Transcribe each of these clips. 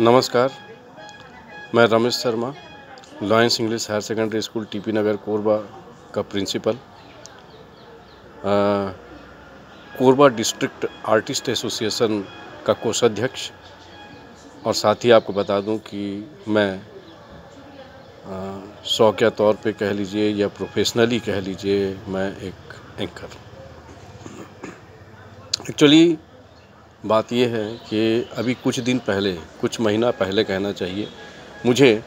नमस्कार, मैं Ramesh Sharma Lions English higher secondary school TP Nagar Korba का principal Korba district artist association का कोषाध्यक्ष। और साथ ही आपको बता दूँ कि मैं शौकिया तौर पे कह लीजिए या प्रोफेशनली कह लीजिए मैं एक एंकर एक्चुअली बात यह है कि अभी कुछ दिन पहले, कुछ महीना पहले कहना चाहिए, मुझे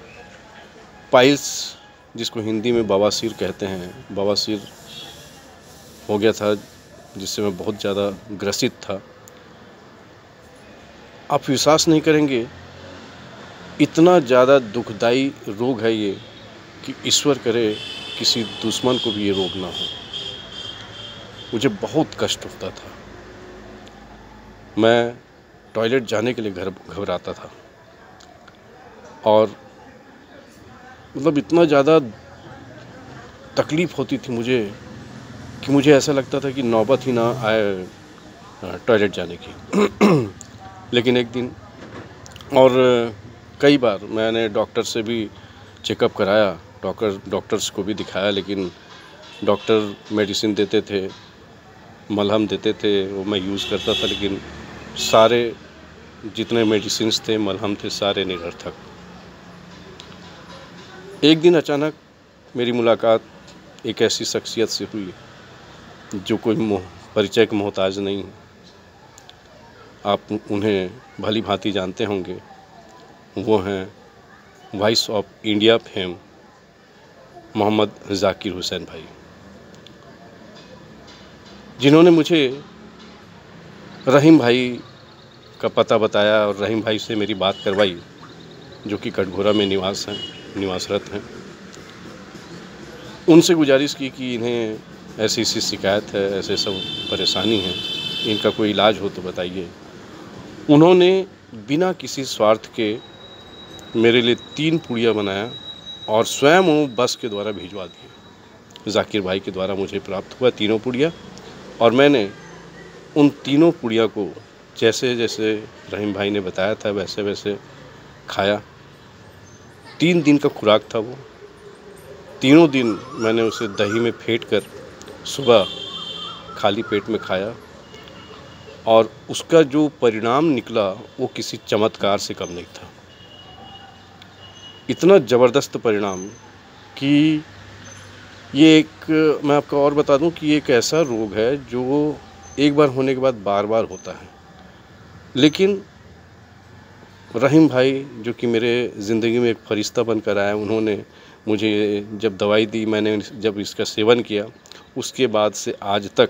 पाइल्स, जिसको हिंदी में बवासीर कहते हैं बवासीर हो गया था, जिससे मैं बहुत ज़्यादा ग्रसित था। आप विश्वास नहीं करेंगे, इतना ज़्यादा दुखदाई रोग है ये, कि ईश्वर करे किसी दुश्मन को भी ये रोग ना हो। मुझे बहुत कष्ट होता था। मैं टॉयलेट जाने के लिए घर, घबराता था। और मतलब इतना ज़्यादा तकलीफ़ होती थी मुझे कि मुझे ऐसा लगता था कि नौबत ही ना आए टॉयलेट जाने की। लेकिन एक दिन और कई बार मैंने डॉक्टर से भी चेकअप कराया, डॉक्टर, डॉक्टर्स को भी दिखाया, लेकिन डॉक्टर मेडिसिन देते थे। मलहम देते थे, वो मैं यूज़ करता था, लेकिन सारे जितने मेडिसिन थे, मलहम थे, सारे निरर्थक। एक दिन अचानक मेरी मुलाकात एक ऐसी शख्सियत से हुई, जो कोई परिचय का मोहताज नहीं है। आप उन्हें भली भांति जानते होंगे, वो हैं voice of India fame Mohammad Zakir Hussain भाई। जिन्होंने मुझे रहीम भाई का पता बताया और रहीम भाई से मेरी बात करवाई, जो कि कटघोरा में निवास हैं, निवासरत हैं, उनसे गुजारिश की कि इन्हें ऐसी ऐसी शिकायत है, ऐसे सब परेशानी है, इनका कोई इलाज हो तो बताइए। उन्होंने बिना किसी स्वार्थ के मेरे लिए तीन पुड़िया बनाया और स्वयं वो बस के द्वारा भिजवा दिए। जाकिर भाई के द्वारा मुझे प्राप्त हुआ तीनों पुड़िया। और मैंने उन तीनों पुड़िया को जैसे जैसे रहीम भाई ने बताया था, वैसे वैसे खाया। तीन दिन का खुराक था वो। तीनों दिन मैंने उसे दही में फेंट कर सुबह खाली पेट में खाया और उसका जो परिणाम निकला वो किसी चमत्कार से कम नहीं था। इतना ज़बरदस्त परिणाम कि ये एक, मैं आपको और बता दूँ कि एक ऐसा रोग है जो एक बार होने के बाद बार बार होता है। लेकिन रहीम भाई, जो कि मेरे ज़िंदगी में एक फरिश्ता बनकर आया, उन्होंने मुझे जब दवाई दी, मैंने जब इसका सेवन किया, उसके बाद से आज तक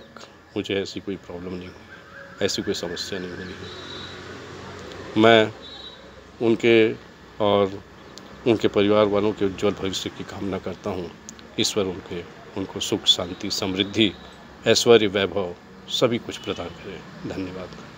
मुझे ऐसी कोई प्रॉब्लम नहीं हुई, ऐसी कोई समस्या नहीं हुई। मैं उनके और उनके परिवार वालों के उज्जवल भविष्य की कामना करता हूँ। ईश्वर उनके उनको सुख शांति समृद्धि ऐश्वर्य वैभव सभी कुछ प्रदान करें। धन्यवाद।